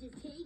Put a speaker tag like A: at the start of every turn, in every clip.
A: Just take.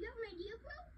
A: You have an idea, bro?